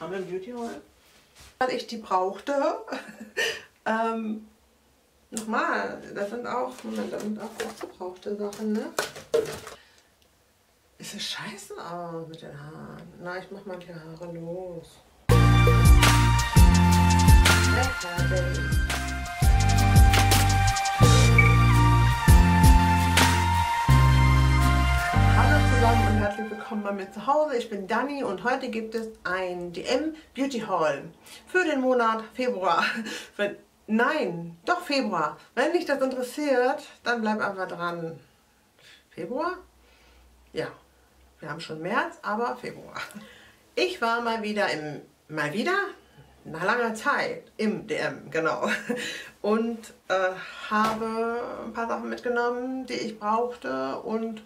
Haben wir ein Beauty Haul? Weil ich die brauchte. ähm, Nochmal, das sind auch, Moment, das sind auch gebrauchte Sachen, ne? Ist es scheiße aus mit den Haaren? Na, ich mach mal die Haare los. Hallo bei mir zu Hause. Ich bin Dani und heute gibt es ein DM Beauty Haul für den Monat Februar. Wenn Nein, doch Februar. Wenn dich das interessiert, dann bleib einfach dran. Februar? Ja, wir haben schon März, aber Februar. Ich war mal wieder im, mal wieder, nach langer Zeit im DM, genau. Und äh, habe ein paar Sachen mitgenommen, die ich brauchte und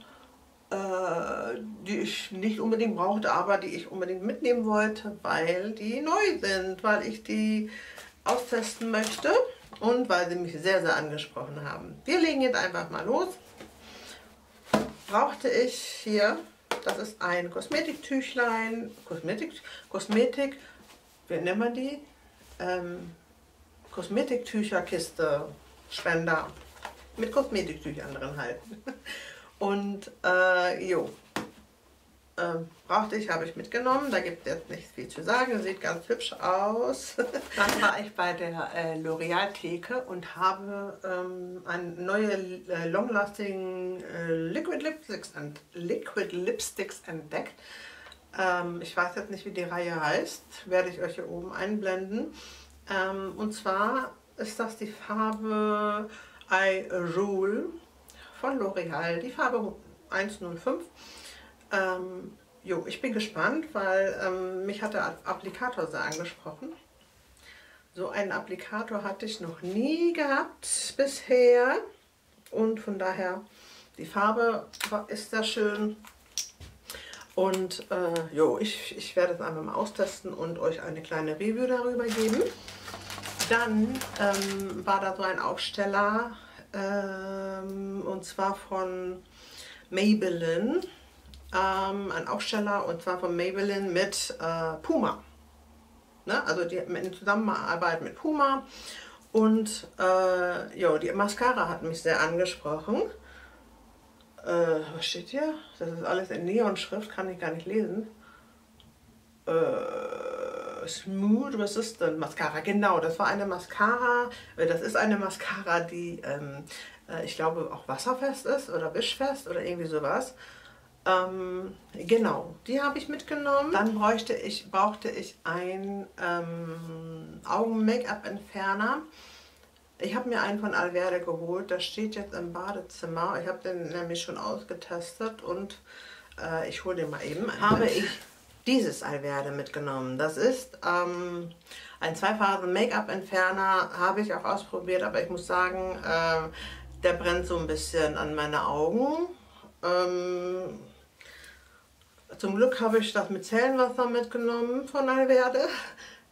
die ich nicht unbedingt brauchte, aber die ich unbedingt mitnehmen wollte, weil die neu sind, weil ich die austesten möchte und weil sie mich sehr, sehr angesprochen haben. Wir legen jetzt einfach mal los. Brauchte ich hier, das ist ein Kosmetiktüchlein, Kosmetik, Kosmetik, wie nennt man die? Ähm, Kosmetiktücherkiste, Spender mit Kosmetiktüchern drin halt. Und äh, jo, ähm, brauchte ich, habe ich mitgenommen. Da gibt es jetzt nicht viel zu sagen. Sieht ganz hübsch aus. Dann war ich bei der äh, L'Oreal-Theke und habe ähm, eine neue äh, Long-Lasting äh, Liquid, Lipsticks Liquid Lipsticks entdeckt. Ähm, ich weiß jetzt nicht, wie die Reihe heißt. Werde ich euch hier oben einblenden. Ähm, und zwar ist das die Farbe I Rule von L'Oreal. Die Farbe 105. Ähm, jo, ich bin gespannt, weil ähm, mich hat der Applikator sehr angesprochen. So einen Applikator hatte ich noch nie gehabt bisher. Und von daher, die Farbe ist sehr schön. Und äh, jo, ich, ich werde es einfach mal austesten und euch eine kleine Review darüber geben. Dann ähm, war da so ein Aufsteller ähm, und zwar von Maybelline ähm, ein Aufsteller und zwar von Maybelline mit äh, Puma. Ne? Also die in Zusammenarbeit mit Puma. Und äh, jo, die Mascara hat mich sehr angesprochen. Äh, was steht hier? Das ist alles in Neonschrift, kann ich gar nicht lesen. Äh, Smooth Resistant Mascara, genau, das war eine Mascara, äh, das ist eine Mascara, die ähm, äh, ich glaube auch wasserfest ist oder wischfest oder irgendwie sowas. Ähm, genau, die habe ich mitgenommen. Dann bräuchte ich, brauchte ich ein ähm, Augen-Make-up-Entferner. Ich habe mir einen von Alverde geholt. Das steht jetzt im Badezimmer. Ich habe den nämlich schon ausgetestet und äh, ich hole den mal eben. Habe ich dieses Alverde mitgenommen. Das ist ähm, ein Zweiphasen Make-up-Entferner. Habe ich auch ausprobiert, aber ich muss sagen, äh, der brennt so ein bisschen an meine Augen. Ähm, zum Glück habe ich das mit Zellenwasser mitgenommen von Alverde.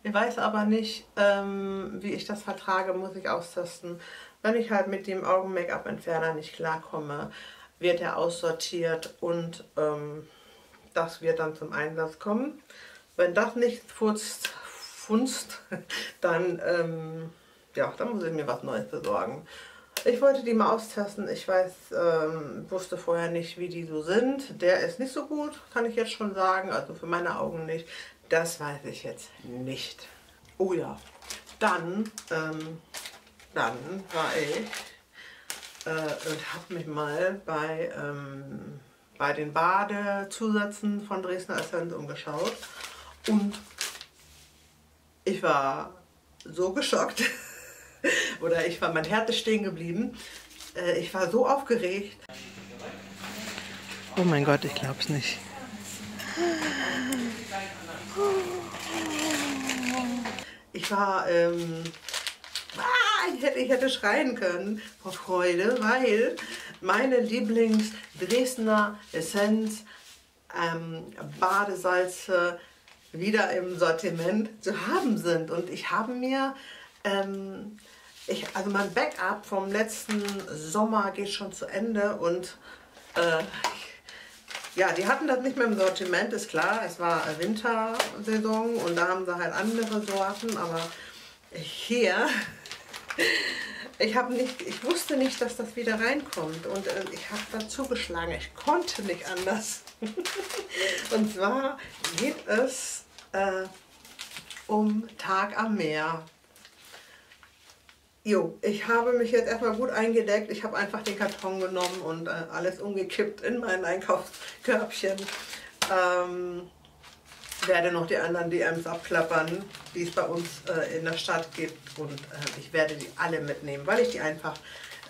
Ich weiß aber nicht, ähm, wie ich das vertrage, muss ich austesten. Wenn ich halt mit dem Augen-Make-up-Entferner nicht klarkomme, wird er aussortiert und ähm, das wird dann zum Einsatz kommen. Wenn das nicht furzt, funzt, dann, ähm, ja, dann muss ich mir was Neues besorgen. Ich wollte die mal austesten. Ich weiß, ähm, wusste vorher nicht, wie die so sind. Der ist nicht so gut, kann ich jetzt schon sagen. Also für meine Augen nicht. Das weiß ich jetzt nicht. Oh ja. Dann, ähm, dann war ich äh, und habe mich mal bei, ähm, bei den Badezusätzen von Dresdner Essenz umgeschaut. Und ich war so geschockt. Oder ich war, mein Herz ist stehen geblieben. Äh, ich war so aufgeregt. Oh mein Gott, ich glaub's nicht. Ich war, ähm, ah, ich, hätte, ich hätte schreien können vor Freude, weil meine Lieblings-Dresdner Essenz ähm, Badesalze wieder im Sortiment zu haben sind. Und ich habe mir ähm, ich, also mein Backup vom letzten Sommer geht schon zu Ende und äh, ja, die hatten das nicht mehr im Sortiment, ist klar. Es war Wintersaison und da haben sie halt andere Sorten, aber hier, ich nicht, ich wusste nicht, dass das wieder reinkommt und äh, ich habe dazu geschlagen. Ich konnte nicht anders. und zwar geht es äh, um Tag am Meer. Jo, ich habe mich jetzt erstmal gut eingedeckt. Ich habe einfach den Karton genommen und äh, alles umgekippt in mein Einkaufskörbchen. Ähm, werde noch die anderen DMs abklappern, die es bei uns äh, in der Stadt gibt. Und äh, ich werde die alle mitnehmen, weil ich die einfach,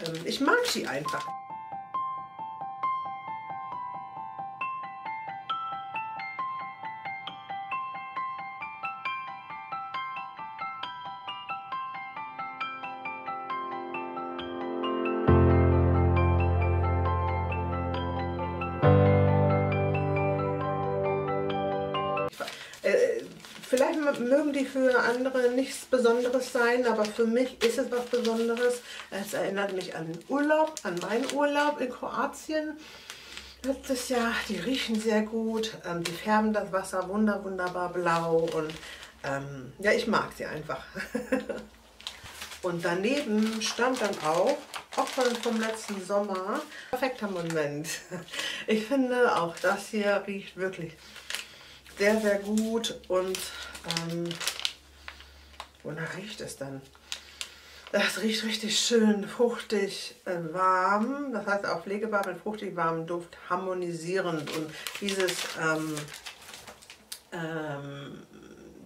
ähm, ich mag sie einfach. Vielleicht mögen die für andere nichts Besonderes sein, aber für mich ist es was Besonderes. Es erinnert mich an den Urlaub, an meinen Urlaub in Kroatien letztes Jahr. Die riechen sehr gut, ähm, die färben das Wasser wunder, wunderbar blau und ähm, ja, ich mag sie einfach. und daneben stand dann auch, auch von, vom letzten Sommer, perfekter Moment. Ich finde auch das hier riecht wirklich sehr, sehr gut und ähm, wonach riecht es dann? Das riecht richtig schön fruchtig äh, warm, das heißt auch pflegebar mit fruchtig warmem Duft, harmonisierend und dieses, ähm, ähm,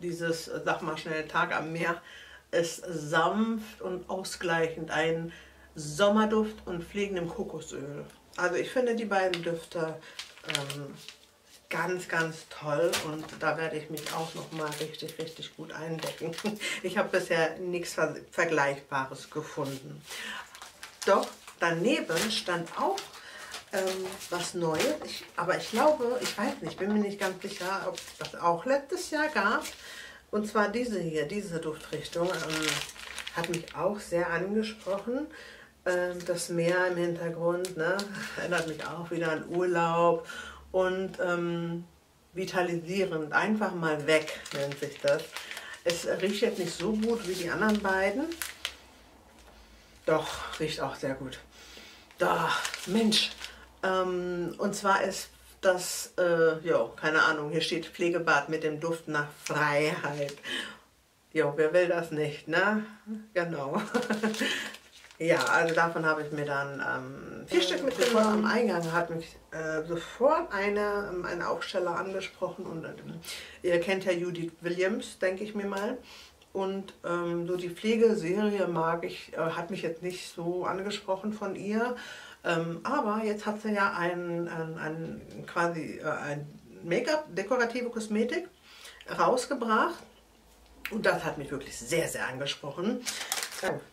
dieses, sag mal schnell, Tag am Meer ist sanft und ausgleichend, ein Sommerduft und pflegendem Kokosöl. Also ich finde die beiden Düfte ähm, ganz, ganz toll und da werde ich mich auch noch mal richtig, richtig gut eindecken. Ich habe bisher nichts Vergleichbares gefunden. Doch daneben stand auch ähm, was Neues, ich, aber ich glaube, ich weiß nicht, bin mir nicht ganz sicher, ob es das auch letztes Jahr gab. Und zwar diese hier, diese Duftrichtung, ähm, hat mich auch sehr angesprochen. Ähm, das Meer im Hintergrund ne, erinnert mich auch wieder an Urlaub und ähm, vitalisierend. Einfach mal weg nennt sich das. Es riecht jetzt nicht so gut wie die anderen beiden. Doch, riecht auch sehr gut. Da, Mensch. Ähm, und zwar ist das, äh, ja, keine Ahnung, hier steht Pflegebad mit dem Duft nach Freiheit. Jo, wer will das nicht, ne? Genau. Ja, also davon habe ich mir dann ähm, vier Stück mitgenommen. Am Eingang hat mich äh, sofort eine, ähm, eine Aufsteller angesprochen und äh, ihr kennt ja Judith Williams, denke ich mir mal. Und ähm, so die Pflegeserie mag ich, äh, hat mich jetzt nicht so angesprochen von ihr. Ähm, aber jetzt hat sie ja ein, ein, ein quasi äh, ein Make-up, dekorative Kosmetik rausgebracht. Und das hat mich wirklich sehr, sehr angesprochen.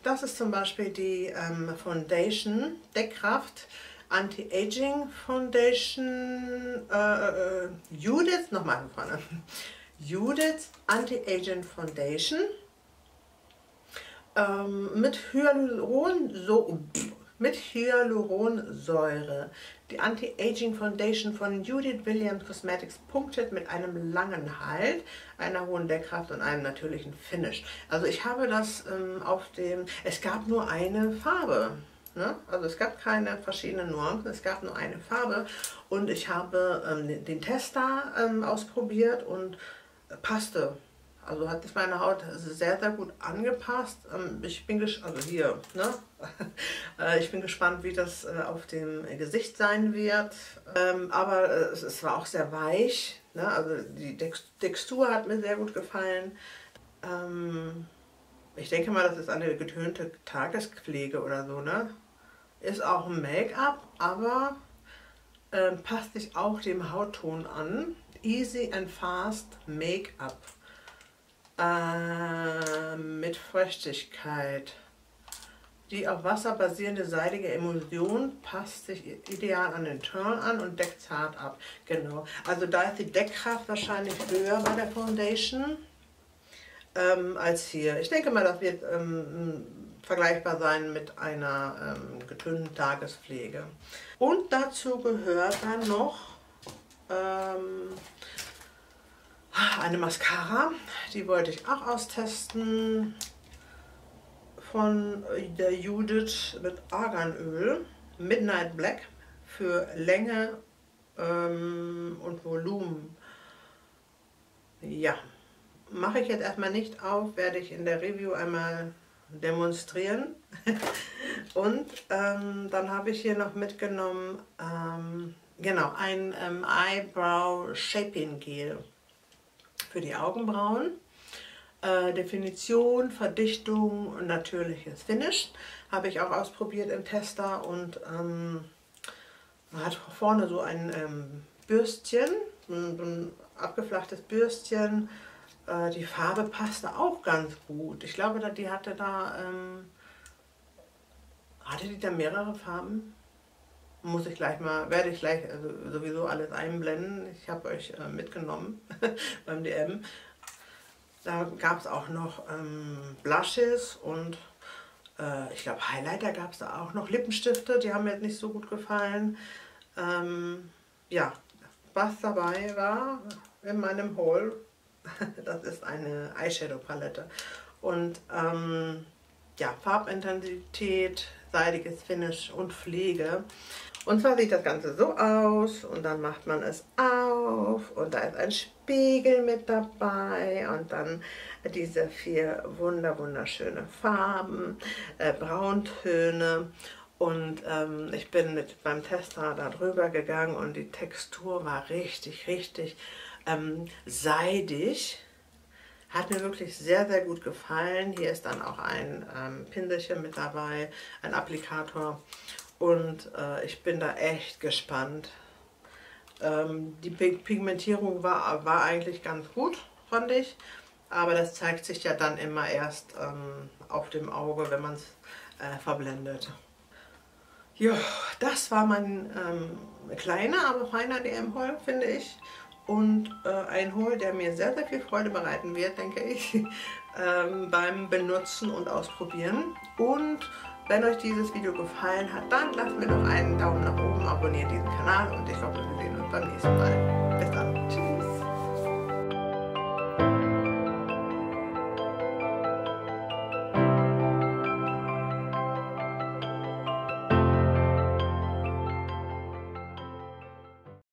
Das ist zum Beispiel die ähm, Foundation Deckkraft Anti-Aging Foundation äh, äh, Judith, nochmal vorne, Judith Anti-Aging Foundation ähm, mit Hyaluron, so, mit Hyaluronsäure. Die Anti-Aging Foundation von Judith Williams Cosmetics punktet mit einem langen Halt, einer hohen Deckkraft und einem natürlichen Finish. Also ich habe das ähm, auf dem, es gab nur eine Farbe. Ne? Also es gab keine verschiedenen Nuancen, es gab nur eine Farbe und ich habe ähm, den Tester ähm, ausprobiert und passte also hat sich meine Haut sehr, sehr gut angepasst. Ähm, ich bin also hier, ne? Äh, ich bin gespannt, wie das äh, auf dem Gesicht sein wird. Ähm, aber äh, es war auch sehr weich. Ne? Also die Textur hat mir sehr gut gefallen. Ähm, ich denke mal, das ist eine getönte Tagespflege oder so, ne? Ist auch ein Make-up, aber passt sich auch dem Hautton an. Easy and Fast Make-up Feuchtigkeit. Die auf Wasser basierende seidige Emulsion passt sich ideal an den Turn an und deckt zart ab. Genau. Also da ist die Deckkraft wahrscheinlich höher bei der Foundation ähm, als hier. Ich denke mal, das wird ähm, vergleichbar sein mit einer ähm, getönten Tagespflege. Und dazu gehört dann noch ähm, eine Mascara, die wollte ich auch austesten von der Judith mit Arganöl, Midnight Black für Länge ähm, und Volumen. Ja, mache ich jetzt erstmal nicht auf, werde ich in der Review einmal demonstrieren. und ähm, dann habe ich hier noch mitgenommen, ähm, genau, ein ähm, Eyebrow Shaping Gel für die Augenbrauen. Äh, Definition, Verdichtung und natürliches Finish habe ich auch ausprobiert im Tester und ähm, man hat vorne so ein ähm, Bürstchen, so ein abgeflachtes Bürstchen. Äh, die Farbe passte auch ganz gut. Ich glaube, die hatte da, ähm, hatte die da mehrere Farben? Muss ich gleich mal, werde ich gleich also sowieso alles einblenden. Ich habe euch äh, mitgenommen beim DM. Da gab es auch noch ähm, Blushes und äh, ich glaube Highlighter gab es da auch noch. Lippenstifte, die haben mir jetzt nicht so gut gefallen. Ähm, ja, was dabei war in meinem Haul, das ist eine Eyeshadow Palette. Und ähm, ja, Farbintensität, seidiges Finish und Pflege. Und zwar sieht das Ganze so aus und dann macht man es auf und da ist ein Spiegel mit dabei und dann diese vier wunder wunderschöne Farben, äh, Brauntöne und ähm, ich bin mit beim Tester da drüber gegangen und die Textur war richtig, richtig ähm, seidig. Hat mir wirklich sehr, sehr gut gefallen. Hier ist dann auch ein ähm, Pinselchen mit dabei, ein Applikator. Und äh, ich bin da echt gespannt. Ähm, die Pigmentierung war, war eigentlich ganz gut, fand ich. Aber das zeigt sich ja dann immer erst ähm, auf dem Auge, wenn man es äh, verblendet. Ja, das war mein ähm, kleiner, aber feiner DM-Haul, finde ich und äh, ein Hol, der mir sehr, sehr viel Freude bereiten wird, denke ich, ähm, beim Benutzen und Ausprobieren. Und wenn euch dieses Video gefallen hat, dann lasst mir doch einen Daumen nach oben, abonniert diesen Kanal und ich hoffe, wir sehen uns beim nächsten Mal.